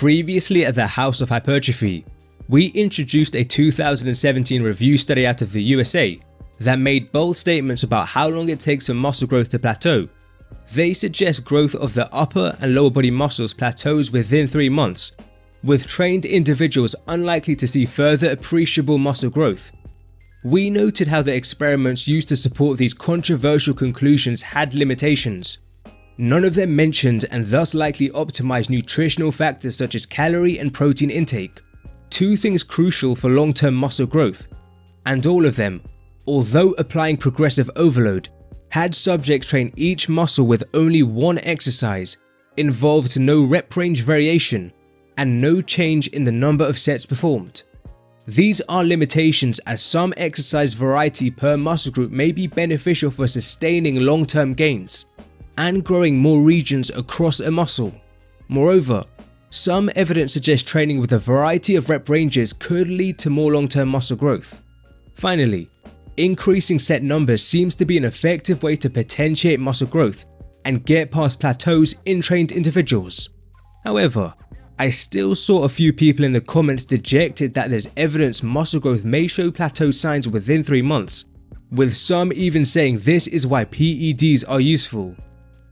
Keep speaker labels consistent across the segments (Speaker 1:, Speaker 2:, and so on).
Speaker 1: Previously at the House of Hypertrophy, we introduced a 2017 review study out of the USA that made bold statements about how long it takes for muscle growth to plateau. They suggest growth of the upper and lower body muscles plateaus within 3 months, with trained individuals unlikely to see further appreciable muscle growth. We noted how the experiments used to support these controversial conclusions had limitations. None of them mentioned and thus likely optimized nutritional factors such as calorie and protein intake, two things crucial for long-term muscle growth. And all of them, although applying progressive overload, had subjects train each muscle with only one exercise, involved no rep range variation, and no change in the number of sets performed. These are limitations as some exercise variety per muscle group may be beneficial for sustaining long-term gains, and growing more regions across a muscle. Moreover, some evidence suggests training with a variety of rep ranges could lead to more long-term muscle growth. Finally, increasing set numbers seems to be an effective way to potentiate muscle growth and get past plateaus in trained individuals. However, I still saw a few people in the comments dejected that there's evidence muscle growth may show plateau signs within 3 months, with some even saying this is why PEDs are useful.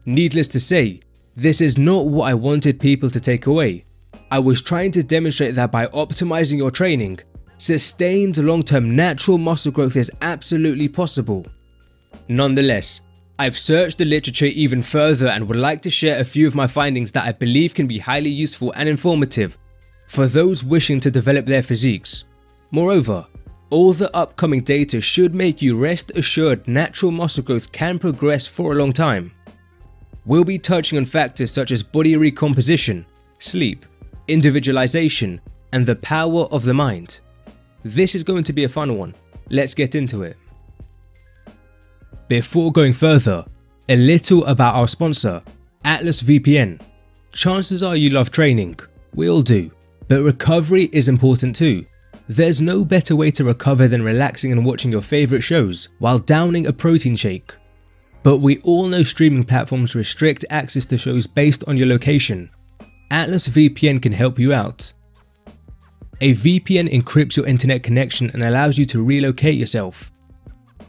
Speaker 1: Needless to say, this is not what I wanted people to take away. I was trying to demonstrate that by optimizing your training, sustained long-term natural muscle growth is absolutely possible. Nonetheless, I've searched the literature even further and would like to share a few of my findings that I believe can be highly useful and informative for those wishing to develop their physiques. Moreover, all the upcoming data should make you rest assured natural muscle growth can progress for a long time. We'll be touching on factors such as body recomposition, sleep, individualization, and the power of the mind. This is going to be a fun one. Let's get into it. Before going further, a little about our sponsor, Atlas VPN. Chances are you love training, we all do, but recovery is important too. There's no better way to recover than relaxing and watching your favourite shows while downing a protein shake. But we all know streaming platforms restrict access to shows based on your location. Atlas VPN can help you out. A VPN encrypts your internet connection and allows you to relocate yourself.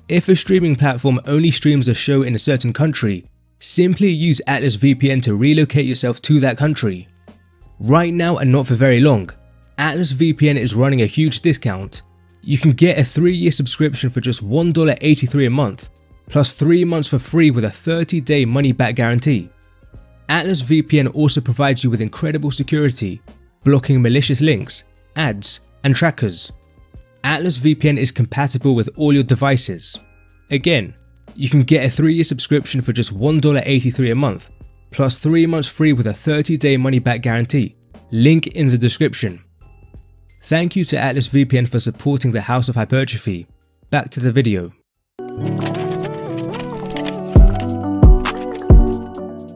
Speaker 1: If a streaming platform only streams a show in a certain country, simply use Atlas VPN to relocate yourself to that country. Right now and not for very long, Atlas VPN is running a huge discount. You can get a 3 year subscription for just $1.83 a month plus 3 months for free with a 30 day money back guarantee. Atlas VPN also provides you with incredible security, blocking malicious links, ads, and trackers. Atlas VPN is compatible with all your devices. Again, you can get a 3 year subscription for just $1.83 a month, plus 3 months free with a 30 day money back guarantee. Link in the description. Thank you to Atlas VPN for supporting the House of Hypertrophy. Back to the video.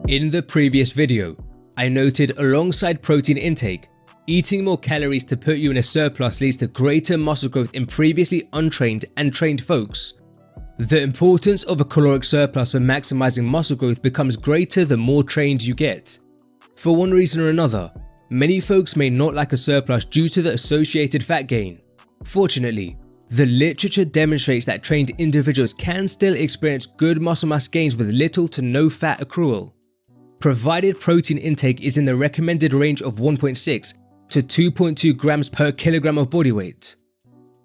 Speaker 1: In the previous video, I noted alongside protein intake, eating more calories to put you in a surplus leads to greater muscle growth in previously untrained and trained folks. The importance of a caloric surplus for maximizing muscle growth becomes greater the more trained you get. For one reason or another, many folks may not like a surplus due to the associated fat gain. Fortunately, the literature demonstrates that trained individuals can still experience good muscle mass gains with little to no fat accrual provided protein intake is in the recommended range of 1.6 to 2.2 grams per kilogram of body weight.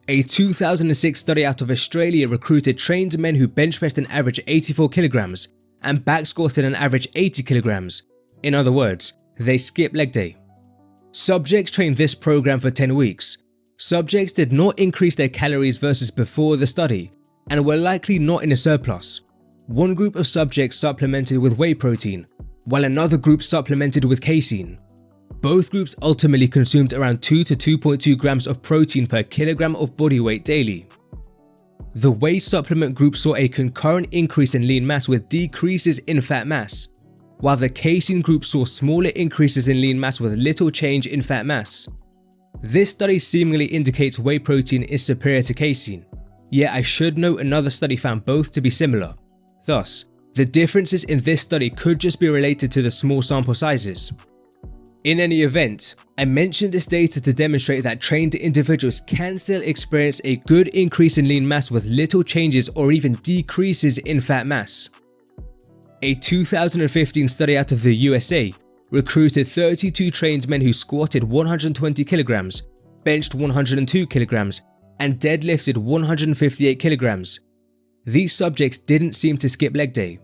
Speaker 1: A 2006 study out of Australia recruited trained men who bench pressed an average 84 kilograms and back squatted an average 80 kilograms. In other words, they skipped leg day. Subjects trained this program for 10 weeks. Subjects did not increase their calories versus before the study and were likely not in a surplus. One group of subjects supplemented with whey protein, while another group supplemented with casein. Both groups ultimately consumed around 2 to 2.2 grams of protein per kilogram of body weight daily. The whey supplement group saw a concurrent increase in lean mass with decreases in fat mass, while the casein group saw smaller increases in lean mass with little change in fat mass. This study seemingly indicates whey protein is superior to casein, yet I should note another study found both to be similar. Thus, the differences in this study could just be related to the small sample sizes. In any event, I mentioned this data to demonstrate that trained individuals can still experience a good increase in lean mass with little changes or even decreases in fat mass. A 2015 study out of the USA recruited 32 trained men who squatted 120 kilograms, benched 102 kilograms, and deadlifted 158 kilograms. These subjects didn't seem to skip leg day.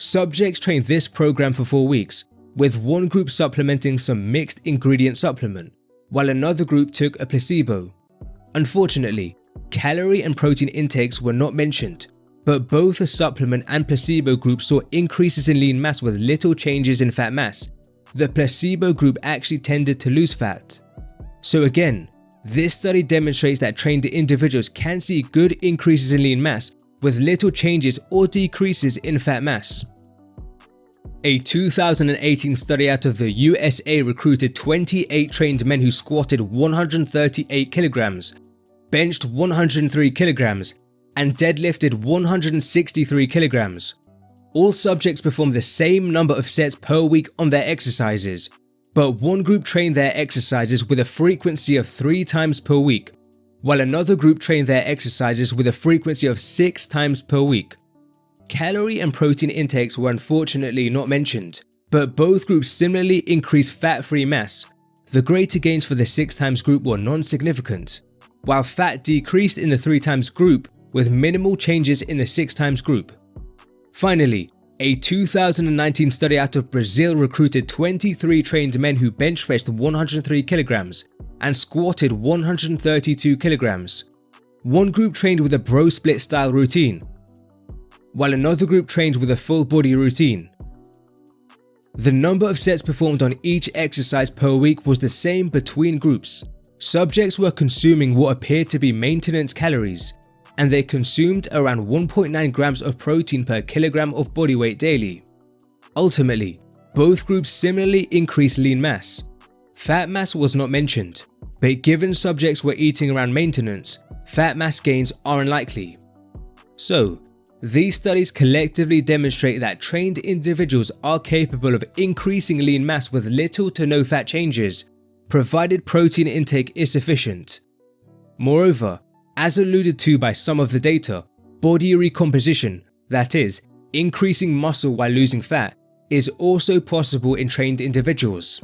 Speaker 1: Subjects trained this program for four weeks, with one group supplementing some mixed ingredient supplement, while another group took a placebo. Unfortunately, calorie and protein intakes were not mentioned, but both the supplement and placebo group saw increases in lean mass with little changes in fat mass. The placebo group actually tended to lose fat. So again, this study demonstrates that trained individuals can see good increases in lean mass with little changes or decreases in fat mass. A 2018 study out of the USA recruited 28 trained men who squatted 138 kilograms, benched 103 kilograms, and deadlifted 163 kilograms. All subjects performed the same number of sets per week on their exercises, but one group trained their exercises with a frequency of 3 times per week, while another group trained their exercises with a frequency of 6 times per week. Calorie and protein intakes were unfortunately not mentioned, but both groups similarly increased fat-free mass. The greater gains for the 6 times group were non-significant, while fat decreased in the 3 times group with minimal changes in the 6 times group. Finally, a 2019 study out of Brazil recruited 23 trained men who bench pressed 103 kilograms and squatted 132 kilograms. One group trained with a bro split style routine, while another group trained with a full body routine. The number of sets performed on each exercise per week was the same between groups. Subjects were consuming what appeared to be maintenance calories, and they consumed around 1.9 grams of protein per kilogram of body weight daily. Ultimately, both groups similarly increased lean mass. Fat mass was not mentioned, but given subjects were eating around maintenance, fat mass gains are unlikely. So, these studies collectively demonstrate that trained individuals are capable of increasing lean mass with little to no fat changes, provided protein intake is sufficient. Moreover, as alluded to by some of the data, body recomposition, that is, increasing muscle while losing fat, is also possible in trained individuals.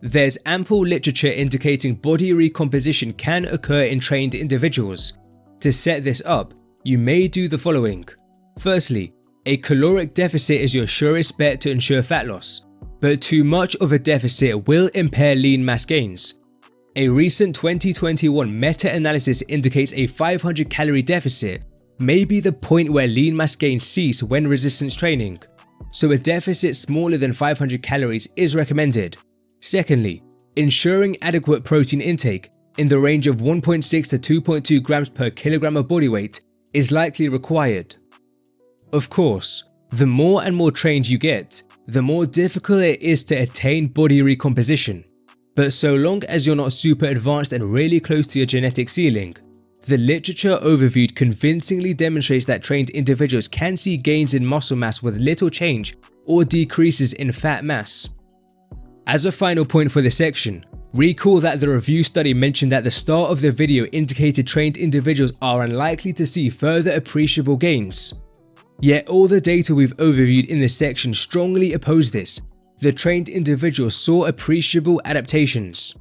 Speaker 1: There's ample literature indicating body recomposition can occur in trained individuals. To set this up, you may do the following. Firstly, a caloric deficit is your surest bet to ensure fat loss, but too much of a deficit will impair lean mass gains. A recent 2021 meta-analysis indicates a 500 calorie deficit may be the point where lean mass gains cease when resistance training, so a deficit smaller than 500 calories is recommended. Secondly, ensuring adequate protein intake in the range of 1.6 to 2.2 grams per kilogram of body weight is likely required. Of course, the more and more trained you get, the more difficult it is to attain body recomposition. But so long as you're not super advanced and really close to your genetic ceiling, the literature overviewed convincingly demonstrates that trained individuals can see gains in muscle mass with little change or decreases in fat mass. As a final point for this section, Recall that the review study mentioned at the start of the video indicated trained individuals are unlikely to see further appreciable gains. Yet all the data we've overviewed in this section strongly oppose this. The trained individuals saw appreciable adaptations.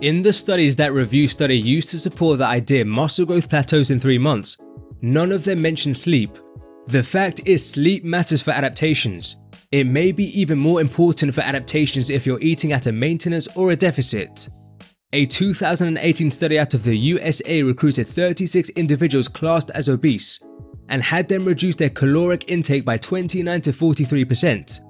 Speaker 1: In the studies that review study used to support the idea muscle growth plateaus in 3 months, none of them mentioned sleep, the fact is sleep matters for adaptations. It may be even more important for adaptations if you're eating at a maintenance or a deficit. A 2018 study out of the USA recruited 36 individuals classed as obese and had them reduce their caloric intake by 29 to 43%.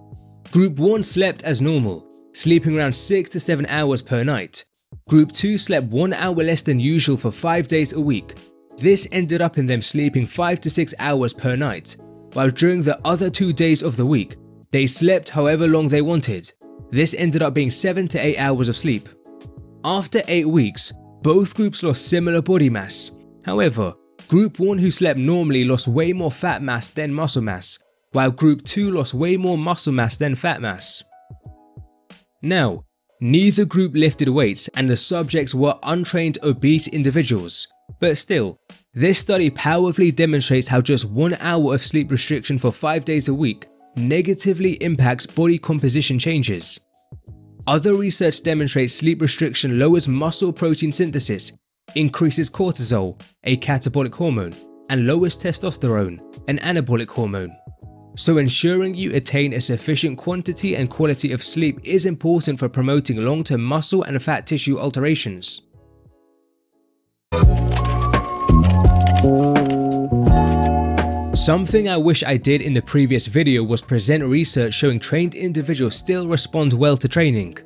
Speaker 1: Group 1 slept as normal, sleeping around 6 to 7 hours per night. Group 2 slept 1 hour less than usual for 5 days a week this ended up in them sleeping 5 to 6 hours per night, while during the other 2 days of the week, they slept however long they wanted. This ended up being 7 to 8 hours of sleep. After 8 weeks, both groups lost similar body mass. However, Group 1 who slept normally lost way more fat mass than muscle mass, while Group 2 lost way more muscle mass than fat mass. Now, neither group lifted weights and the subjects were untrained obese individuals, but still, this study powerfully demonstrates how just one hour of sleep restriction for 5 days a week negatively impacts body composition changes. Other research demonstrates sleep restriction lowers muscle protein synthesis, increases cortisol, a catabolic hormone, and lowers testosterone, an anabolic hormone. So ensuring you attain a sufficient quantity and quality of sleep is important for promoting long-term muscle and fat tissue alterations. Something I wish I did in the previous video was present research showing trained individuals still respond well to training.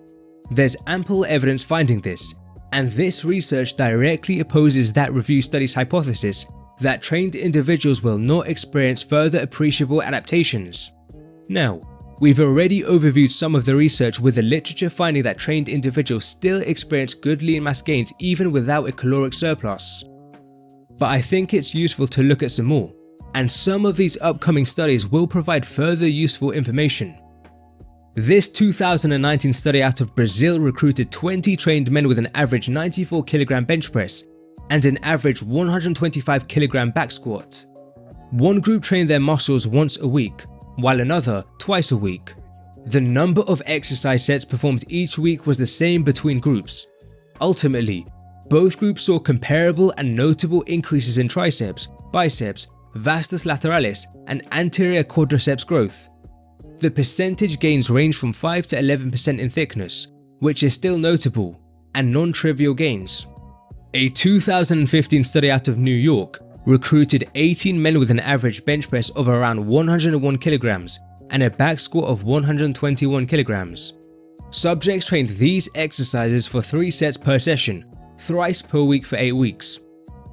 Speaker 1: There's ample evidence finding this, and this research directly opposes that review study's hypothesis that trained individuals will not experience further appreciable adaptations. Now, we've already overviewed some of the research with the literature finding that trained individuals still experience good lean mass gains even without a caloric surplus. But I think it's useful to look at some more, and some of these upcoming studies will provide further useful information. This 2019 study out of Brazil recruited 20 trained men with an average 94 kg bench press and an average 125 kg back squat. One group trained their muscles once a week, while another twice a week. The number of exercise sets performed each week was the same between groups. Ultimately, both groups saw comparable and notable increases in triceps, biceps, vastus lateralis, and anterior quadriceps growth. The percentage gains range from 5 to 11% in thickness, which is still notable, and non-trivial gains. A 2015 study out of New York recruited 18 men with an average bench press of around 101 kilograms and a back squat of 121 kilograms. Subjects trained these exercises for 3 sets per session, thrice per week for 8 weeks.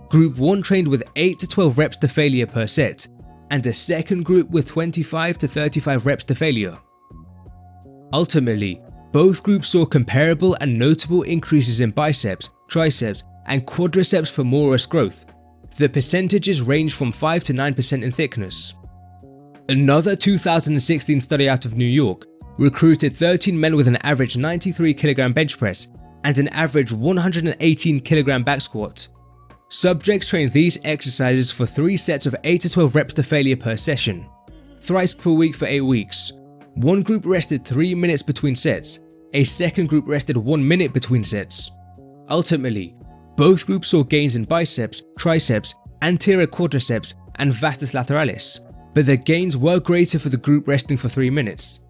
Speaker 1: Group 1 trained with 8 to 12 reps to failure per set, and a second group with 25 to 35 reps to failure. Ultimately, both groups saw comparable and notable increases in biceps, triceps, and quadriceps femoris growth. The percentages range from 5 to 9% in thickness. Another 2016 study out of New York recruited 13 men with an average 93 kg bench press and an average 118 kg back squat. Subjects trained these exercises for 3 sets of 8 to 12 reps to failure per session, thrice per week for 8 weeks. One group rested 3 minutes between sets, a second group rested 1 minute between sets. Ultimately, both groups saw gains in biceps, triceps, anterior quadriceps, and vastus lateralis, but the gains were greater for the group resting for 3 minutes.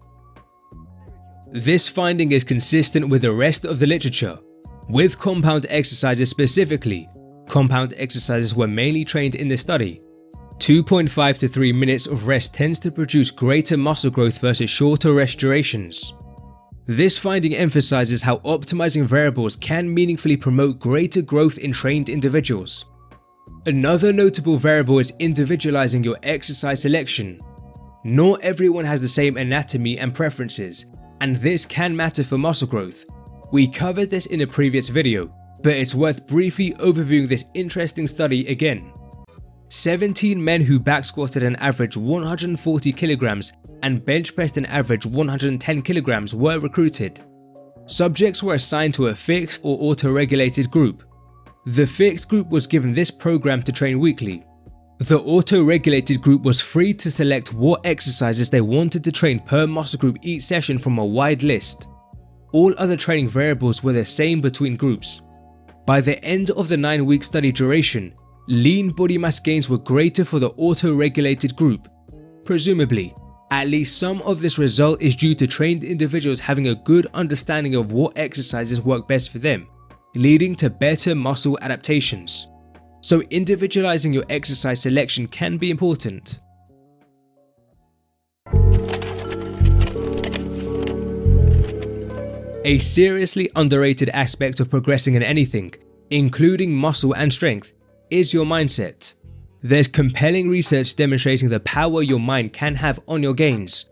Speaker 1: This finding is consistent with the rest of the literature. With compound exercises specifically, compound exercises were mainly trained in this study. 2.5 to 3 minutes of rest tends to produce greater muscle growth versus shorter rest durations. This finding emphasizes how optimizing variables can meaningfully promote greater growth in trained individuals. Another notable variable is individualizing your exercise selection. Not everyone has the same anatomy and preferences, and this can matter for muscle growth. We covered this in a previous video, but it's worth briefly overviewing this interesting study again. 17 men who back squatted an average 140 kilograms and bench pressed an average 110 kilograms were recruited. Subjects were assigned to a fixed or auto-regulated group. The fixed group was given this program to train weekly. The auto-regulated group was free to select what exercises they wanted to train per muscle group each session from a wide list. All other training variables were the same between groups. By the end of the 9-week study duration, lean body mass gains were greater for the auto-regulated group. Presumably, at least some of this result is due to trained individuals having a good understanding of what exercises work best for them, leading to better muscle adaptations. So individualizing your exercise selection can be important. A seriously underrated aspect of progressing in anything, including muscle and strength, is your mindset. There's compelling research demonstrating the power your mind can have on your gains.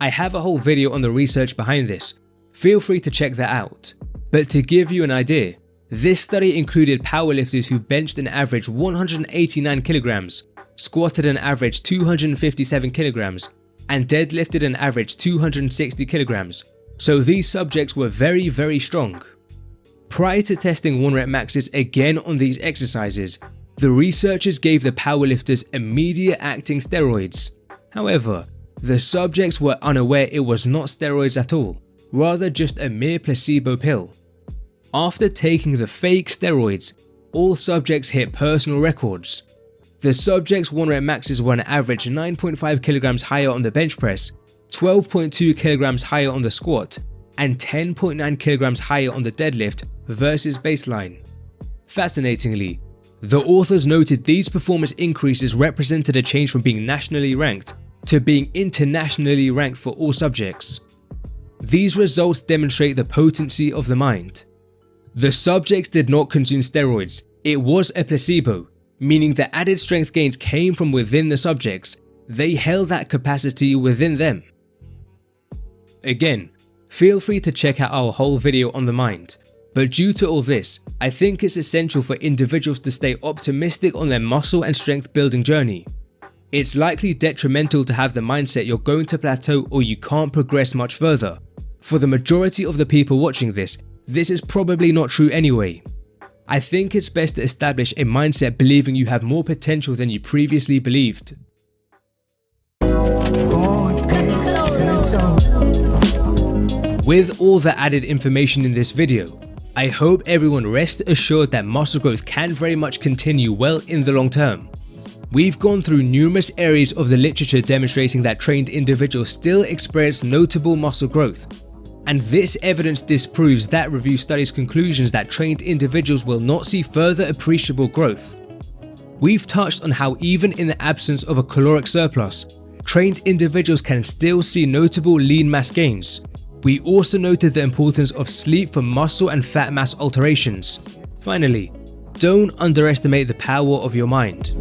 Speaker 1: I have a whole video on the research behind this, feel free to check that out. But to give you an idea, This study included powerlifters who benched an average 189 kilograms, squatted an average 257 kilograms, and deadlifted an average 260 kilograms, so these subjects were very very strong. Prior to testing 1 rep maxes again on these exercises, the researchers gave the powerlifters immediate acting steroids. However, the subjects were unaware it was not steroids at all, rather just a mere placebo pill. After taking the fake steroids, all subjects hit personal records. The subjects' 1 rep maxes were an average 9.5 kg higher on the bench press, 12.2 kilograms higher on the squat, and 10.9 kilograms higher on the deadlift versus baseline. Fascinatingly, the authors noted these performance increases represented a change from being nationally ranked to being internationally ranked for all subjects. These results demonstrate the potency of the mind. The subjects did not consume steroids, it was a placebo, meaning the added strength gains came from within the subjects, they held that capacity within them. Again, feel free to check out our whole video on the mind, but due to all this, I think it's essential for individuals to stay optimistic on their muscle and strength building journey. It's likely detrimental to have the mindset you're going to plateau or you can't progress much further. For the majority of the people watching this, this is probably not true anyway. I think it's best to establish a mindset believing you have more potential than you previously believed. With all the added information in this video, I hope everyone rest assured that muscle growth can very much continue well in the long term. We've gone through numerous areas of the literature demonstrating that trained individuals still experience notable muscle growth. And this evidence disproves that review study's conclusions that trained individuals will not see further appreciable growth. We've touched on how even in the absence of a caloric surplus, trained individuals can still see notable lean mass gains, we also noted the importance of sleep for muscle and fat mass alterations. Finally, don't underestimate the power of your mind.